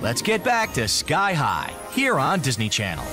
let's get back to Sky High here on Disney Channel.